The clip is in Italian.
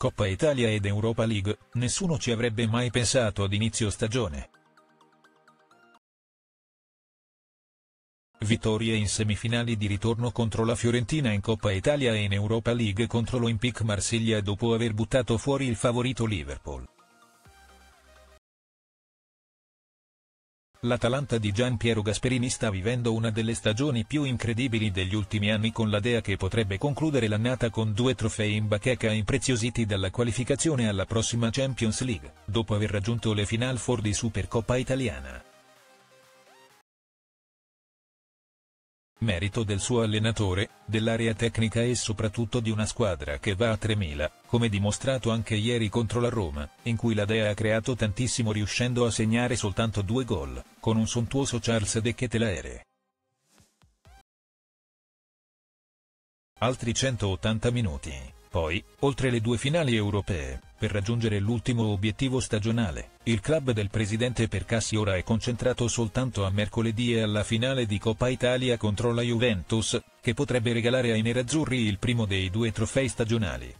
Coppa Italia ed Europa League, nessuno ci avrebbe mai pensato ad inizio stagione. Vittorie in semifinali di ritorno contro la Fiorentina in Coppa Italia e in Europa League contro l'Olympique Marsiglia dopo aver buttato fuori il favorito Liverpool. L'Atalanta di Gian Piero Gasperini sta vivendo una delle stagioni più incredibili degli ultimi anni con la Dea che potrebbe concludere l'annata con due trofei in bacheca impreziositi dalla qualificazione alla prossima Champions League, dopo aver raggiunto le Final Four di Supercoppa italiana. Merito del suo allenatore, dell'area tecnica e soprattutto di una squadra che va a 3000, come dimostrato anche ieri contro la Roma, in cui la Dea ha creato tantissimo riuscendo a segnare soltanto due gol, con un sontuoso Charles De Ketelaere. Altri 180 minuti, poi, oltre le due finali europee, per raggiungere l'ultimo obiettivo stagionale, il club del presidente Percassi ora è concentrato soltanto a mercoledì e alla finale di Coppa Italia contro la Juventus, che potrebbe regalare ai nerazzurri il primo dei due trofei stagionali.